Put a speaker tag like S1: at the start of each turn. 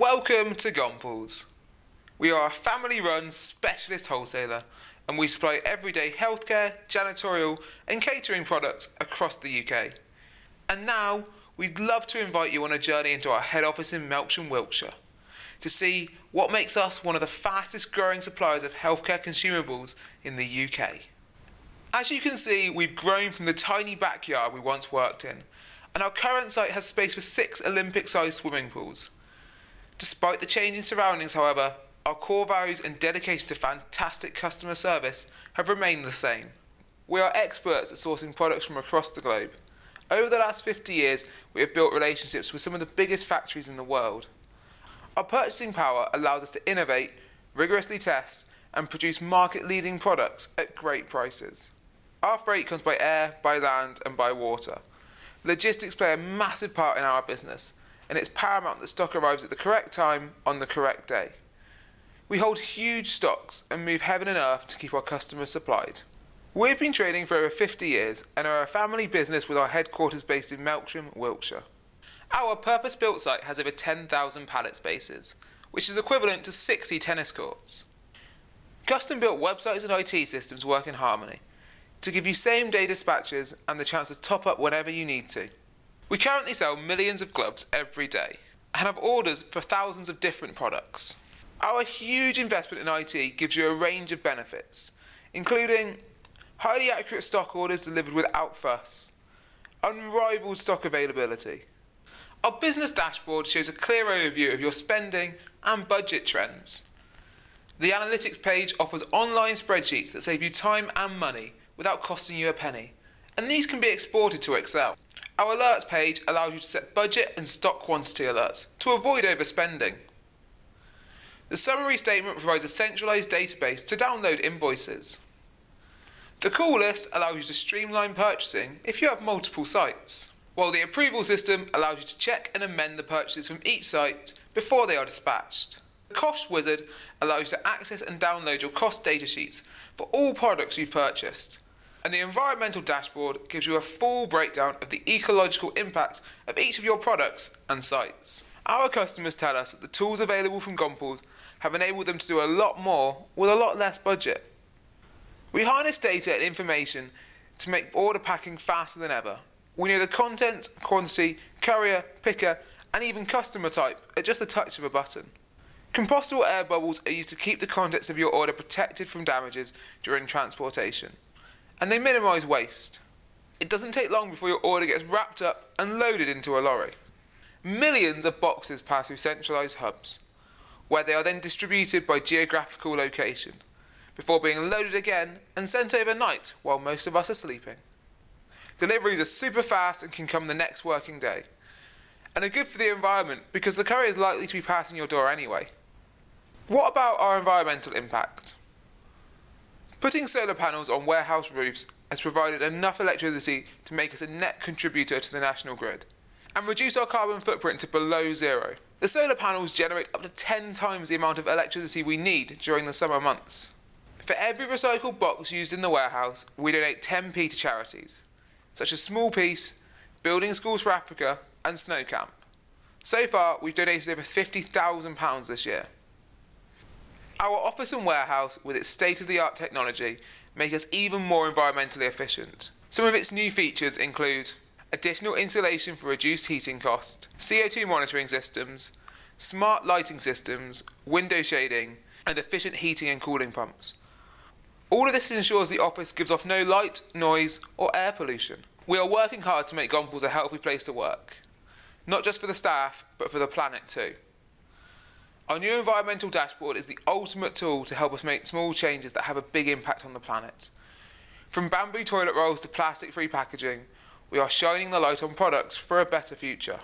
S1: Welcome to Gompels. We are a family run specialist wholesaler and we supply everyday healthcare, janitorial, and catering products across the UK. And now we'd love to invite you on a journey into our head office in Melksham, Wiltshire, to see what makes us one of the fastest growing suppliers of healthcare consumables in the UK. As you can see, we've grown from the tiny backyard we once worked in, and our current site has space for six Olympic sized swimming pools. Despite the changing surroundings, however, our core values and dedication to fantastic customer service have remained the same. We are experts at sourcing products from across the globe. Over the last 50 years, we have built relationships with some of the biggest factories in the world. Our purchasing power allows us to innovate, rigorously test, and produce market leading products at great prices. Our freight comes by air, by land, and by water. Logistics play a massive part in our business, and it's paramount that stock arrives at the correct time on the correct day. We hold huge stocks and move heaven and earth to keep our customers supplied. We've been trading for over 50 years and are a family business with our headquarters based in Melksham, Wiltshire. Our purpose built site has over 10,000 pallet spaces, which is equivalent to 60 tennis courts. Custom built websites and IT systems work in harmony to give you same day dispatches and the chance to top up whenever you need to. We currently sell millions of gloves every day and have orders for thousands of different products. Our huge investment in IT gives you a range of benefits, including highly accurate stock orders delivered without fuss, unrivaled stock availability. Our business dashboard shows a clear overview of your spending and budget trends. The analytics page offers online spreadsheets that save you time and money without costing you a penny, and these can be exported to Excel. Our alerts page allows you to set budget and stock quantity alerts to avoid overspending. The summary statement provides a centralized database to download invoices. The call list allows you to streamline purchasing if you have multiple sites, while the approval system allows you to check and amend the purchases from each site before they are dispatched. The cost wizard allows you to access and download your cost data sheets for all products you've purchased. And the environmental dashboard gives you a full breakdown of the ecological impact of each of your products and sites. Our customers tell us that the tools available from Gompels have enabled them to do a lot more with a lot less budget. We harness data and information to make order packing faster than ever. We know the content, quantity, courier, picker, and even customer type at just a touch of a button. Compostable air bubbles are used to keep the contents of your order protected from damages during transportation, and they minimise waste. It doesn't take long before your order gets wrapped up and loaded into a lorry. Millions of boxes pass through centralised hubs, where they are then distributed by geographical location, before being loaded again and sent overnight while most of us are sleeping. Deliveries are super fast and can come the next working day, and are good for the environment because the courier is likely to be passing your door anyway. What about our environmental impact? Putting solar panels on warehouse roofs has provided enough electricity to make us a net contributor to the national grid and reduce our carbon footprint to below zero. The solar panels generate up to 10 times the amount of electricity we need during the summer months. For every recycled box used in the warehouse, we donate 10p to charities, such as Small Peace, Building Schools for Africa, and Snow Camp. So far, we've donated over £50,000 this year. Our office and warehouse, with its state of the art technology, make us even more environmentally efficient. Some of its new features include additional insulation for reduced heating cost, CO2 monitoring systems, smart lighting systems, window shading, and efficient heating and cooling pumps. All of this ensures the office gives off no light, noise, or air pollution. We are working hard to make Gompels a healthy place to work, not just for the staff, but for the planet too. Our new environmental dashboard is the ultimate tool to help us make small changes that have a big impact on the planet. From bamboo toilet rolls to plastic free packaging, we are shining the light on products for a better future.